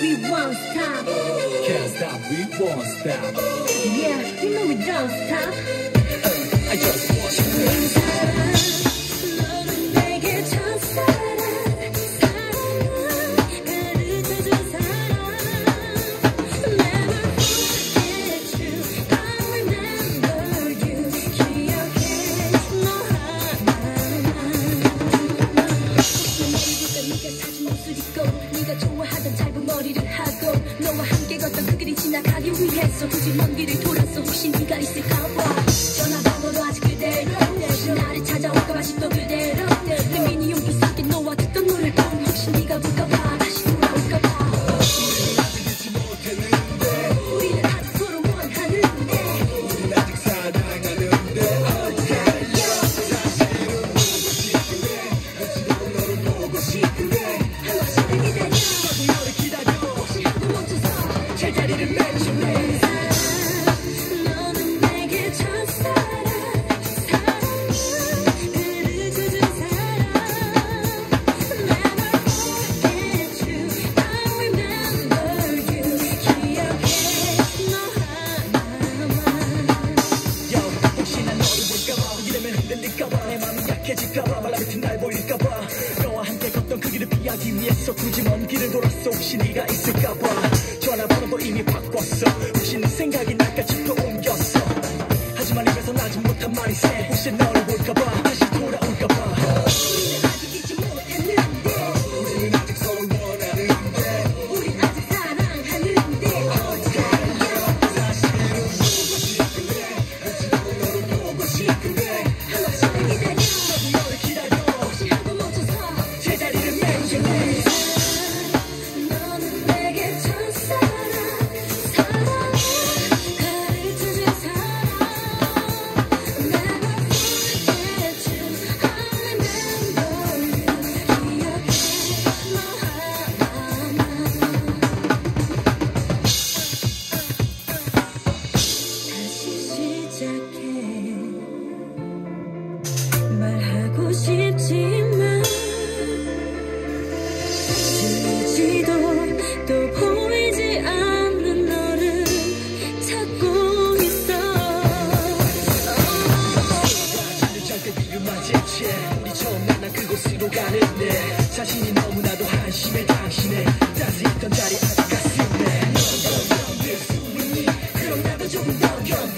we won't stop. Can't stop, we won't stop. Yeah, you know we don't stop. 위해서 굳이 먼 길을 돌아서 혹시 네가 있을까봐. 전화번호도 아직 그대로 혹시 나를 찾아올까봐 아직도 그대로 내 미니 용기 속에 너와 듣던 노래방 혹시 네가 볼까봐. 다시 돌아올까봐. 서로 원하는데. 한번 멈춰서 제자리를 맺 약해질까봐 말라붙은 날 보일까봐. 너와 함께 걷던 그 길을 피하기 위해서 굳이 먼 길을 돌았어 혹시 네가 있을까봐. 전화번호도 이미 바꿨어. 혹시 네 생각이 날까 집도 말하고 싶지만 들리지도 또 보이지 않는 너를 찾고 있어. 자신이 너무나도 한심해 당신의 따스했던 자리 아직 가슴에. 너도 견딜 수 있니 그럼 나도 조금 더 견뎌